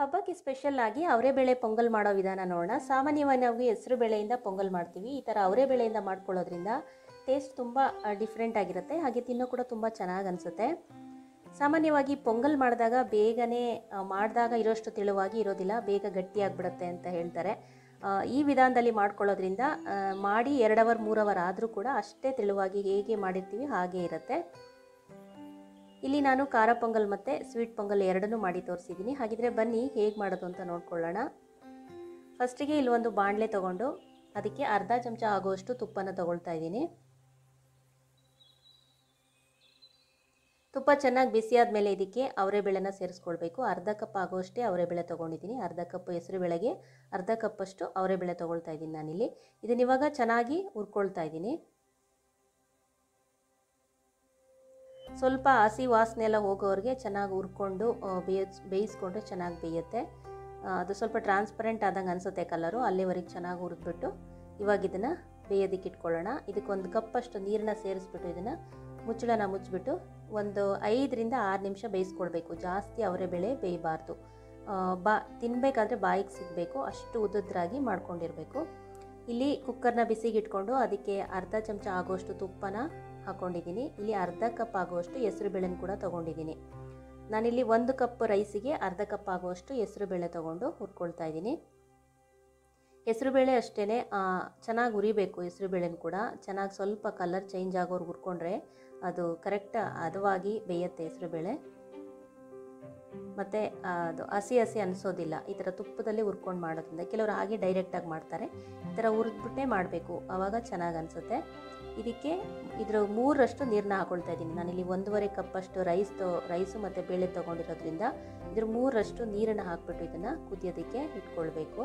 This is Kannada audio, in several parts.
ಹಬ್ಬಕ್ಕೆ ಸ್ಪೆಷಲ್ ಆಗಿ ಅವರೆಬೇಳೆ ಪೊಂಗಲ್ ಮಾಡೋ ವಿಧಾನ ನೋಡೋಣ. ಸಾಮಾನ್ಯವಾಗಿ ನಾವು ಹೆಸರು ಬೇಳೆಯಿಂದ ಪೊಂಗಲ್ ಮಾಡ್ತೀವಿ. ಈ ಥರ ಅವರೆಬೇಳೆಯಿಂದ ಮಾಡ್ಕೊಳ್ಳೋದ್ರಿಂದ ಟೇಸ್ಟ್ ತುಂಬ ಡಿಫ್ರೆಂಟ್ ಆಗಿರುತ್ತೆ. ಹಾಗೆ ತಿನ್ನೋ ಕೂಡ ತುಂಬ ಚೆನ್ನಾಗಿ ಅನಿಸುತ್ತೆ. ಸಾಮಾನ್ಯವಾಗಿ ಪೊಂಗಲ್ ಮಾಡಿದಾಗ ಬೇಗನೆ ಮಾಡಿದಾಗ ಇರೋಷ್ಟು ತೆಳುವಾಗಿ ಇರೋದಿಲ್ಲ. ಬೇಗ ಗಟ್ಟಿಯಾಗ್ಬಿಡುತ್ತೆ ಅಂತ ಹೇಳ್ತಾರೆ. ಈ ವಿಧಾನದಲ್ಲಿ ಮಾಡ್ಕೊಳ್ಳೋದ್ರಿಂದ ಮಾಡಿ ಎರಡು ಅವರ್ ಮೂರು ಅವರ್ ಆದರೂ ಕೂಡ ಅಷ್ಟೇ ತೆಳುವಾಗಿ ಹೇಗೆ ಮಾಡಿರ್ತೀವಿ ಹಾಗೆ ಇರುತ್ತೆ. ಇಲ್ಲಿ ನಾನು ಖಾರ ಪೊಂಗಲ್ ಮತ್ತು ಸ್ವೀಟ್ ಪೊಂಗಲ್ ಎರಡನ್ನೂ ಮಾಡಿ ತೋರಿಸಿದ್ದೀನಿ. ಹಾಗಿದ್ರೆ ಬನ್ನಿ, ಹೇಗೆ ಮಾಡೋದು ಅಂತ ನೋಡ್ಕೊಳ್ಳೋಣ. ಫಸ್ಟಿಗೆ ಇಲ್ಲಿ ಒಂದು ಬಾಣಲೆ ತೊಗೊಂಡು ಅದಕ್ಕೆ ಅರ್ಧ ಚಮಚ ಆಗುವಷ್ಟು ತುಪ್ಪನ ತಗೊಳ್ತಾ ಇದ್ದೀನಿ. ತುಪ್ಪ ಚೆನ್ನಾಗಿ ಬಿಸಿ ಮೇಲೆ ಇದಕ್ಕೆ ಅವರೆಬೇಳೆನ ಸೇರಿಸ್ಕೊಳ್ಬೇಕು. ಅರ್ಧ ಕಪ್ ಆಗುವಷ್ಟೇ ಅವರೆಬೇಳೆ ತೊಗೊಂಡಿದ್ದೀನಿ. ಅರ್ಧ ಕಪ್ ಹೆಸರುಬೇಳೆಗೆ ಅರ್ಧ ಕಪ್ಪಷ್ಟು ಅವರೆಬೇಳೆ ತೊಗೊಳ್ತಾ ಇದ್ದೀನಿ ನಾನಿಲ್ಲಿ. ಇದನ್ನಿವಾಗ ಚೆನ್ನಾಗಿ ಹುರ್ಕೊಳ್ತಾ ಇದ್ದೀನಿ. ಸ್ವಲ್ಪ ಹಸಿ ವಾಸನೆ ಎಲ್ಲ ಹೋಗೋರಿಗೆ ಚೆನ್ನಾಗಿ ಹುರ್ಕೊಂಡು ಬೇಯಿಸ್ ಬೇಯಿಸ್ಕೊಂಡ್ರೆ ಚೆನ್ನಾಗಿ ಬೇಯುತ್ತೆ. ಅದು ಸ್ವಲ್ಪ ಟ್ರಾನ್ಸ್ಪರೆಂಟ್ ಆದಂಗೆ ಅನಿಸುತ್ತೆ ಕಲರು ಅಲ್ಲಿವರೆಗೆ ಚೆನ್ನಾಗಿ ಹುರಿದ್ಬಿಟ್ಟು ಇವಾಗ ಇದನ್ನು ಬೇಯೋದಕ್ಕೆ ಇಟ್ಕೊಳ್ಳೋಣ. ಇದಕ್ಕೆ ಒಂದು ಕಪ್ಪಷ್ಟು ನೀರನ್ನ ಸೇರಿಸ್ಬಿಟ್ಟು ಇದನ್ನು ಮುಚ್ಚಳನ ಮುಚ್ಚಿಬಿಟ್ಟು ಒಂದು ಐದರಿಂದ ಆರು ನಿಮಿಷ ಬೇಯಿಸ್ಕೊಳ್ಬೇಕು. ಜಾಸ್ತಿ ಅವರೆಬೇಳೆ ಬೇಯಬಾರ್ದು. ಆ, ಬಾ ತಿನ್ನಬೇಕಾದ್ರೆ ಬಾಯಿಗೆ ಸಿಗಬೇಕು. ಅಷ್ಟು ಉದ್ದದ್ರಾಗಿ ಮಾಡ್ಕೊಂಡಿರಬೇಕು. ಇಲ್ಲಿ ಕುಕ್ಕರ್ನ ಬಿಸಿಗಿಟ್ಕೊಂಡು ಅದಕ್ಕೆ ಅರ್ಧ ಚಮಚ ಆಗೋಷ್ಟು ತುಪ್ಪನ ಹಾಕ್ಕೊಂಡಿದ್ದೀನಿ ಇಲ್ಲಿ ಅರ್ಧ ಕಪ್ ಆಗುವಷ್ಟು ಹೆಸರುಬೇಳೆನ ಕೂಡ ತೊಗೊಂಡಿದ್ದೀನಿ. ನಾನಿಲ್ಲಿ ಒಂದು ಕಪ್ ರೈಸಿಗೆ ಅರ್ಧ ಕಪ್ ಆಗುವಷ್ಟು ಹೆಸರುಬೇಳೆ ತೊಗೊಂಡು ಹುರ್ಕೊಳ್ತಾ ಇದ್ದೀನಿ. ಹೆಸರುಬೇಳೆ ಅಷ್ಟೇ ಚೆನ್ನಾಗಿ ಉರಿಬೇಕು ಹೆಸರುಬೇಳೆನ ಕೂಡ. ಚೆನ್ನಾಗಿ ಸ್ವಲ್ಪ ಕಲರ್ ಚೇಂಜ್ ಆಗೋರು ಹುರ್ಕೊಂಡ್ರೆ ಅದು ಕರೆಕ್ಟ್ ಹದವಾಗಿ ಬೇಯುತ್ತೆ ಹೆಸರುಬೇಳೆ ಮತ್ತು ಅದು ಹಸಿ ಹಸಿ ಅನಿಸೋದಿಲ್ಲ. ಈ ಥರ ತುಪ್ಪದಲ್ಲಿ ಹುರ್ಕೊಂಡು ಮಾಡೋದ್ರಿಂದ ಕೆಲವರು ಹಾಗೆ ಡೈರೆಕ್ಟಾಗಿ ಮಾಡ್ತಾರೆ. ಈ ಥರ ಹುರಿದ್ಬಿಟ್ಟೇ ಮಾಡಬೇಕು. ಆವಾಗ ಚೆನ್ನಾಗಿ ಅನಿಸುತ್ತೆ. ಇದಕ್ಕೆ ಇದರ ಮೂರರಷ್ಟು ನೀರನ್ನ ಹಾಕೊಳ್ತಾ ಇದ್ದೀನಿ. ನಾನಿಲ್ಲಿ ಒಂದೂವರೆ ಕಪ್ಪಷ್ಟು ರೈಸ್ ತೊ ರೈಸು ಮತ್ತು ಬೇಳೆ ತೊಗೊಂಡಿರೋದ್ರಿಂದ ಇದ್ರ ಮೂರರಷ್ಟು ನೀರನ್ನು ಹಾಕ್ಬಿಟ್ಟು ಇದನ್ನು ಕುದಿಯೋದಕ್ಕೆ ಇಟ್ಕೊಳ್ಬೇಕು.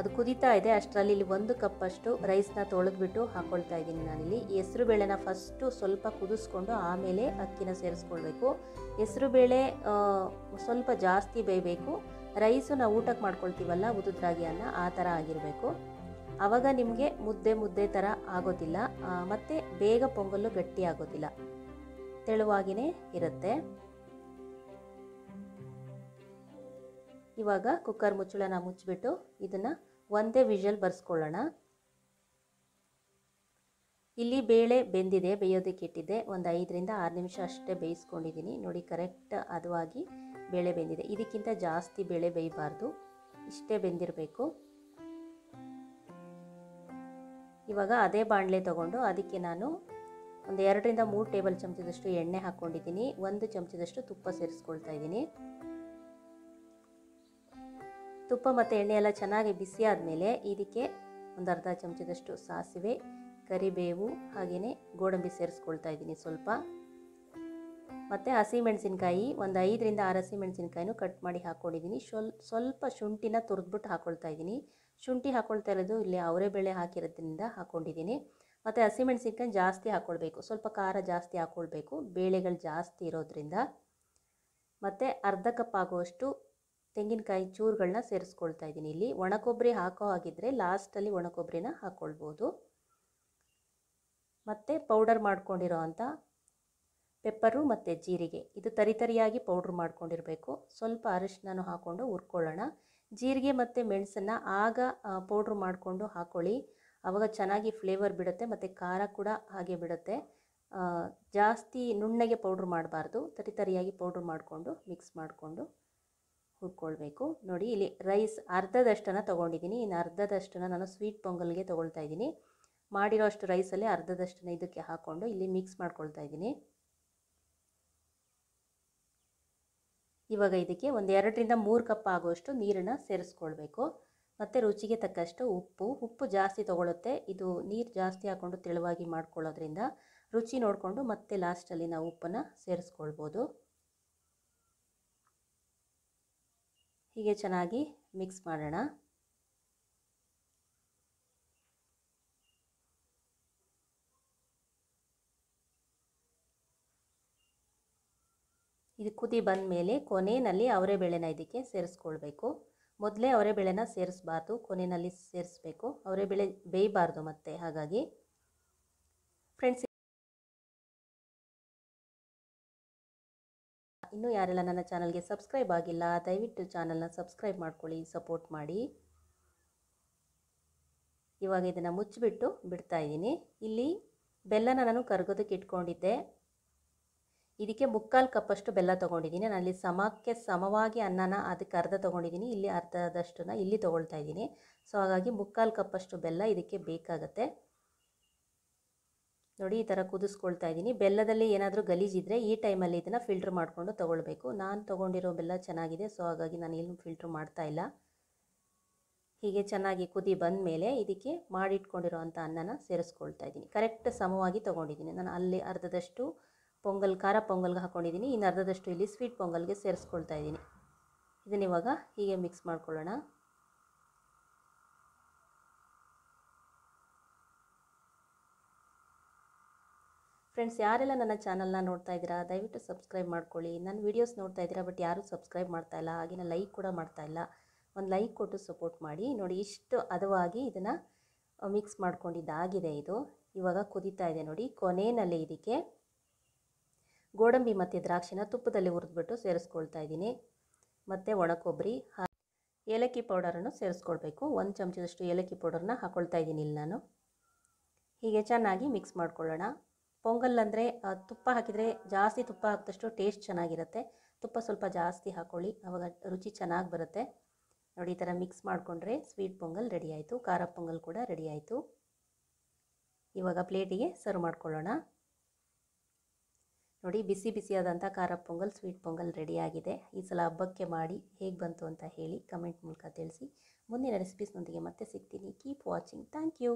ಅದು ಕುದೀತಾ ಇದೆ. ಅಷ್ಟರಲ್ಲಿ ಇಲ್ಲಿ ಒಂದು ಕಪ್ಪಷ್ಟು ರೈಸ್ನ ತೊಳೆದ್ಬಿಟ್ಟು ಹಾಕ್ಕೊಳ್ತಾ ಇದ್ದೀನಿ ನಾನಿಲ್ಲಿ. ಹೆಸರು ಬೇಳೆನ ಫಸ್ಟು ಸ್ವಲ್ಪ ಕುದಿಸ್ಕೊಂಡು ಆಮೇಲೆ ಅಕ್ಕಿನ ಸೇರಿಸ್ಕೊಳ್ಬೇಕು. ಹೆಸರು ಬೇಳೆ ಸ್ವಲ್ಪ ಜಾಸ್ತಿ ಬೇಯಬೇಕು. ರೈಸು ನಾವು ಊಟಕ್ಕೆ ಮಾಡ್ಕೊಳ್ತೀವಲ್ಲ ಉದುದ್ರಾಗಿ ಅನ್ನ ಆ ಥರ ಆಗಿರಬೇಕು. ಆವಾಗ ನಿಮಗೆ ಮುದ್ದೆ ಮುದ್ದೆ ಥರ ಆಗೋದಿಲ್ಲ ಮತ್ತು ಬೇಗ ಪೊಂಗಲ್ಲು ಗಟ್ಟಿ ಆಗೋದಿಲ್ಲ. ತೆಳುವಾಗಿಯೇ ಇರುತ್ತೆ. ಇವಾಗ ಕುಕ್ಕರ್ ಮುಚ್ಚಳನ ಮುಚ್ಚಿಬಿಟ್ಟು ಇದನ್ನು ಒಂದೇ ವಿಷಲ್ ಬರ್ಸ್ಕೊಳ್ಳೋಣ. ಇಲ್ಲಿ ಬೇಳೆ ಬೆಂದಿದೆ, ಬೇಯೋದಕ್ಕೆ ಇಟ್ಟಿದ್ದೆ. ಒಂದು ಐದರಿಂದ ಆರು ನಿಮಿಷ ಅಷ್ಟೇ ಬೇಯಿಸ್ಕೊಂಡಿದ್ದೀನಿ ನೋಡಿ, ಕರೆಕ್ಟ್ ಹದವಾಗಿ ಬೇಳೆ ಬೆಂದಿದೆ. ಇದಕ್ಕಿಂತ ಜಾಸ್ತಿ ಬೇಳೆ ಬೇಯಬಾರ್ದು. ಇಷ್ಟೇ ಬೆಂದಿರಬೇಕು. ಇವಾಗ ಅದೇ ಬಾಣಲೆ ತೊಗೊಂಡು ಅದಕ್ಕೆ ನಾನು ಒಂದು ಎರಡರಿಂದ ಮೂರು ಟೇಬಲ್ ಚಮಚದಷ್ಟು ಎಣ್ಣೆ ಹಾಕ್ಕೊಂಡಿದ್ದೀನಿ, ಒಂದು ಚಮಚದಷ್ಟು ತುಪ್ಪ ಸೇರಿಸ್ಕೊಳ್ತಾ ಇದ್ದೀನಿ. ತುಪ್ಪ ಮತ್ತು ಎಣ್ಣೆ ಎಲ್ಲ ಚೆನ್ನಾಗಿ ಬಿಸಿ ಆದಮೇಲೆ ಇದಕ್ಕೆ ಒಂದು ಅರ್ಧ ಚಮಚದಷ್ಟು ಸಾಸಿವೆ, ಕರಿಬೇವು ಹಾಗೆಯೇ ಗೋಡಂಬಿ ಸೇರಿಸ್ಕೊಳ್ತಾ ಇದ್ದೀನಿ ಸ್ವಲ್ಪ. ಮತ್ತು ಹಸಿಮೆಣಸಿನ್ಕಾಯಿ ಒಂದು ಐದರಿಂದ ಆರು ಹಸಿಮೆಣಸಿನ್ಕಾಯಿನೂ ಕಟ್ ಮಾಡಿ ಹಾಕ್ಕೊಂಡಿದ್ದೀನಿ ಸ್ವಲ್ ಸ್ವಲ್ಪ ಶುಂಠಿನ ತುರಿದ್ಬಿಟ್ಟು ಹಾಕ್ಕೊಳ್ತಾ ಇದ್ದೀನಿ ಶುಂಠಿ ಹಾಕ್ಕೊಳ್ತಾ ಇರೋದು ಇಲ್ಲಿ ಅವರೆಬೇಳೆ ಹಾಕಿರೋದ್ರಿಂದ ಹಾಕ್ಕೊಂಡಿದ್ದೀನಿ ಮತ್ತು ಹಸಿಮೆಣಸಿನ್ಕಾಯಿ ಜಾಸ್ತಿ ಹಾಕ್ಕೊಳ್ಬೇಕು ಸ್ವಲ್ಪ ಖಾರ ಜಾಸ್ತಿ ಹಾಕ್ಕೊಳ್ಬೇಕು ಬೇಳೆಗಳು ಜಾಸ್ತಿ ಇರೋದ್ರಿಂದ. ಮತ್ತು ಅರ್ಧ ಕಪ್ ಆಗುವಷ್ಟು ತೆಂಗಿನಕಾಯಿ ಚೂರುಗಳನ್ನ ಸೇರಿಸ್ಕೊಳ್ತಾ ಇದ್ದೀನಿ ಇಲ್ಲಿ. ಒಣಕೊಬ್ಬರಿ ಹಾಕೋ ಹಾಗಿದ್ರೆ ಲಾಸ್ಟಲ್ಲಿ ಒಣಕೊಬ್ಬರಿನ ಹಾಕ್ಕೊಳ್ಬೋದು ಮತ್ತು ಪೌಡರ್ ಮಾಡ್ಕೊಂಡಿರೋ ಪೆಪ್ಪರು ಮತ್ತು ಜೀರಿಗೆ. ಇದು ತರಿತರಿಯಾಗಿ ಪೌಡ್ರ್ ಮಾಡ್ಕೊಂಡಿರಬೇಕು. ಸ್ವಲ್ಪ ಅರಿಶಿನ ಹಾಕ್ಕೊಂಡು ಹುರ್ಕೊಳ್ಳೋಣ. ಜೀರಿಗೆ ಮತ್ತು ಮೆಣಸನ್ನು ಆಗ ಪೌಡ್ರ್ ಮಾಡಿಕೊಂಡು ಹಾಕ್ಕೊಳ್ಳಿ ಆವಾಗ ಚೆನ್ನಾಗಿ ಫ್ಲೇವರ್ ಬಿಡುತ್ತೆ ಮತ್ತು ಖಾರ ಕೂಡ ಹಾಗೆ ಬಿಡುತ್ತೆ. ಜಾಸ್ತಿ ನುಣ್ಣಗೆ ಪೌಡ್ರ್ ಮಾಡಬಾರ್ದು. ತರಿತರಿಯಾಗಿ ಪೌಡ್ರ್ ಮಾಡಿಕೊಂಡು ಮಿಕ್ಸ್ ಮಾಡಿಕೊಂಡು ಹುರ್ಕೊಳ್ಬೇಕು. ನೋಡಿ, ಇಲ್ಲಿ ರೈಸ್ ಅರ್ಧದಷ್ಟನ್ನು ತೊಗೊಂಡಿದ್ದೀನಿ. ಇನ್ನು ಅರ್ಧದಷ್ಟನ್ನು ನಾನು ಸ್ವೀಟ್ ಪೊಂಗಲ್ಗೆ ತೊಗೊಳ್ತಾ ಇದ್ದೀನಿ. ಮಾಡಿರೋ ಅಷ್ಟು ರೈಸಲ್ಲಿ ಅರ್ಧದಷ್ಟನ್ನು ಇದಕ್ಕೆ ಹಾಕ್ಕೊಂಡು ಇಲ್ಲಿ ಮಿಕ್ಸ್ ಮಾಡ್ಕೊಳ್ತಾ ಇದ್ದೀನಿ. ಇವಾಗ ಇದಕ್ಕೆ ಒಂದು ಎರಡರಿಂದ ಮೂರು ಕಪ್ ಆಗುವಷ್ಟು ನೀರನ್ನು ಸೇರಿಸ್ಕೊಳ್ಬೇಕು. ಮತ್ತು ರುಚಿಗೆ ತಕ್ಕಷ್ಟು ಉಪ್ಪು ಉಪ್ಪು ಜಾಸ್ತಿ ತೊಗೊಳುತ್ತೆ. ಇದು ನೀರು ಜಾಸ್ತಿ ಹಾಕ್ಕೊಂಡು ತೆಳುವಾಗಿ ಮಾಡ್ಕೊಳ್ಳೋದ್ರಿಂದ ರುಚಿ ನೋಡಿಕೊಂಡು ಮತ್ತೆ ಲಾಸ್ಟಲ್ಲಿ ನಾವು ಉಪ್ಪನ್ನು ಸೇರಿಸ್ಕೊಳ್ಬೋದು. ಹೀಗೆ ಚೆನ್ನಾಗಿ ಮಿಕ್ಸ್ ಮಾಡೋಣ. ಇದು ಕುದಿ ಬಂದ ಮೇಲೆ ಕೊನೆಯಲ್ಲಿ ಅವರೆಬೇಳೆನ ಇದಕ್ಕೆ ಸೇರಿಸ್ಕೊಳ್ಬೇಕು. ಮೊದಲೇ ಅವರೆಬೇಳೆನ ಸೇರಿಸಬಾರ್ದು, ಕೊನೆಯಲ್ಲಿ ಸೇರಿಸ್ಬೇಕು. ಅವರೆಬೇಳೆ ಬೇಯಬಾರ್ದು ಮತ್ತೆ, ಹಾಗಾಗಿ. ಫ್ರೆಂಡ್ಸ್ ಇನ್ನೂ ಯಾರೆಲ್ಲ ನನ್ನ ಚಾನಲ್ಗೆ ಸಬ್ಸ್ಕ್ರೈಬ್ ಆಗಿಲ್ಲ, ದಯವಿಟ್ಟು ಚಾನಲ್ನ ಸಬ್ಸ್ಕ್ರೈಬ್ ಮಾಡ್ಕೊಳ್ಳಿ, ಸಪೋರ್ಟ್ ಮಾಡಿ. ಇವಾಗ ಇದನ್ನು ಮುಚ್ಚಿಬಿಟ್ಟು ಬಿಡ್ತಾ ಇದ್ದೀನಿ. ಇಲ್ಲಿ ಬೆಲ್ಲನ ನಾನು ಕರ್ಗೋದಕ್ಕೆ ಇಟ್ಕೊಂಡಿದ್ದೆ. ಇದಕ್ಕೆ ಮುಕ್ಕಾಲು ಕಪ್ಪಷ್ಟು ಬೆಲ್ಲ ತೊಗೊಂಡಿದ್ದೀನಿ. ನಾನು ಇಲ್ಲಿ ಸಮಕ್ಕೆ ಸಮವಾಗಿ ಅನ್ನನ ಅದಕ್ಕೆ ಅರ್ಧ ತೊಗೊಂಡಿದ್ದೀನಿ. ಇಲ್ಲಿ ಅರ್ಧದಷ್ಟನ್ನು ಇಲ್ಲಿ ತೊಗೊಳ್ತಾ ಇದ್ದೀನಿ. ಸೊ, ಹಾಗಾಗಿ ಮುಕ್ಕಾಲು ಕಪ್ಪಷ್ಟು ಬೆಲ್ಲ ಇದಕ್ಕೆ ಬೇಕಾಗತ್ತೆ. ನೋಡಿ, ಈ ಥರ ಕುದಿಸ್ಕೊಳ್ತಾ ಇದ್ದೀನಿ. ಬೆಲ್ಲದಲ್ಲಿ ಏನಾದರೂ ಗಲೀಜಿದ್ರೆ ಈ ಟೈಮಲ್ಲಿ ಇದನ್ನು ಫಿಲ್ಟ್ರ್ ಮಾಡಿಕೊಂಡು ತೊಗೊಳ್ಬೇಕು. ನಾನು ತೊಗೊಂಡಿರೋ ಬೆಲ್ಲ ಚೆನ್ನಾಗಿದೆ. ಸೊ, ಹಾಗಾಗಿ ನಾನು ಏನು ಫಿಲ್ಟ್ರ್ ಮಾಡ್ತಾ ಇಲ್ಲ. ಹೀಗೆ ಚೆನ್ನಾಗಿ ಕುದಿ ಬಂದ ಮೇಲೆ ಇದಕ್ಕೆ ಮಾಡಿಟ್ಕೊಂಡಿರೋ ಅಂಥ ಅನ್ನನ ಸೇರಿಸ್ಕೊಳ್ತಾ ಇದ್ದೀನಿ. ಕರೆಕ್ಟ್ ಸಮವಾಗಿ ತೊಗೊಂಡಿದ್ದೀನಿ. ನಾನು ಅಲ್ಲಿ ಅರ್ಧದಷ್ಟು ಪೊಂಗಲ್ ಖಾರ ಪೊಂಗಲ್ಗೆ ಹಾಕ್ಕೊಂಡಿದ್ದೀನಿ ಇನ್ನು ಅರ್ಧದಷ್ಟು ಇಲ್ಲಿ ಸ್ವೀಟ್ ಪೊಂಗಲ್ಗೆ ಸೇರಿಸ್ಕೊಳ್ತಾ ಇದ್ದೀನಿ. ಇದನ್ನ ಇವಾಗ ಹೀಗೆ ಮಿಕ್ಸ್ ಮಾಡ್ಕೊಳ್ಳೋಣ. ಫ್ರೆಂಡ್ಸ್ ಯಾರೆಲ್ಲ ನನ್ನ ಚಾನಲ್ನ ನೋಡ್ತಾ ಇದ್ದೀರಾ, ದಯವಿಟ್ಟು ಸಬ್ಸ್ಕ್ರೈಬ್ ಮಾಡ್ಕೊಳ್ಳಿ. ನನ್ನ ವೀಡಿಯೋಸ್ ನೋಡ್ತಾ ಇದ್ದೀರಾ ಬಟ್ ಯಾರೂ ಸಬ್ಸ್ಕ್ರೈಬ್ ಮಾಡ್ತಾ ಇಲ್ಲ. ಆಗಿನ ಲೈಕ್ ಕೂಡ ಮಾಡ್ತಾ ಇಲ್ಲ. ಒಂದು ಲೈಕ್ ಕೊಟ್ಟು ಸಪೋರ್ಟ್ ಮಾಡಿ. ನೋಡಿ, ಇಷ್ಟು ಹದವಾಗಿ ಇದನ್ನು ಮಿಕ್ಸ್ ಮಾಡ್ಕೊಂಡಿದ್ದಾಗಿದೆ ಇದು. ಇವಾಗ ಕುದೀತಾ ಇದೆ ನೋಡಿ, ಕೊನೆಯಲ್ಲಿ ಇದಕ್ಕೆ. ಗೋಡಂಬಿ ಮತ್ತು ದ್ರಾಕ್ಷಿನ ತುಪ್ಪದಲ್ಲಿ ಹುರಿದ್ಬಿಟ್ಟು ಸೇರಿಸ್ಕೊಳ್ತಾ ಇದ್ದೀನಿ. ಮತ್ತು ಒಣ ಕೊಬ್ಬರಿ ಏಲಕ್ಕಿ ಪೌಡರನ್ನು ಸೇರಿಸ್ಕೊಳ್ಬೇಕು. ಒಂದು ಚಮಚದಷ್ಟು ಏಲಕ್ಕಿ ಪೌಡರ್ನ ಹಾಕ್ಕೊಳ್ತಾ ಇದ್ದೀನಿ ಇಲ್ಲಿ ನಾನು. ಹೀಗೆ ಚೆನ್ನಾಗಿ ಮಿಕ್ಸ್ ಮಾಡ್ಕೊಳ್ಳೋಣ. ಪೊಂಗಲ್ ಅಂದರೆ ತುಪ್ಪ ಹಾಕಿದರೆ ಜಾಸ್ತಿ ತುಪ್ಪ ಹಾಕಿದಷ್ಟು ಟೇಸ್ಟ್ ಚೆನ್ನಾಗಿರುತ್ತೆ. ತುಪ್ಪ ಸ್ವಲ್ಪ ಜಾಸ್ತಿ ಹಾಕ್ಕೊಳ್ಳಿ ಆವಾಗ ರುಚಿ ಚೆನ್ನಾಗಿ ಬರುತ್ತೆ. ನೋಡಿ, ಈ ಥರ ಮಿಕ್ಸ್ ಮಾಡಿಕೊಂಡ್ರೆ ಸ್ವೀಟ್ ಪೊಂಗಲ್ ರೆಡಿ ಆಯಿತು, ಖಾರ ಪೊಂಗಲ್ ಕೂಡ ರೆಡಿ ಆಯಿತು. ಇವಾಗ ಪ್ಲೇಟಿಗೆ ಸರ್ವ್ ಮಾಡ್ಕೊಳ್ಳೋಣ. ನೋಡಿ, ಬಿಸಿ ಬಿಸಿಯಾದಂಥ ಖಾರ ಪೊಂಗಲ್, ಸ್ವೀಟ್ ಪೊಂಗಲ್ ರೆಡಿಯಾಗಿದೆ. ಈ ಸಲ ಹಬ್ಬಕ್ಕೆ ಮಾಡಿ ಹೇಗೆ ಬಂತು ಅಂತ ಹೇಳಿ ಕಮೆಂಟ್ ಮೂಲಕ ತಿಳಿಸಿ. ಮುಂದಿನ ರೆಸಿಪೀಸ್ನೊಂದಿಗೆ ಮತ್ತೆ ಸಿಗ್ತೀನಿ. Keep watching thank you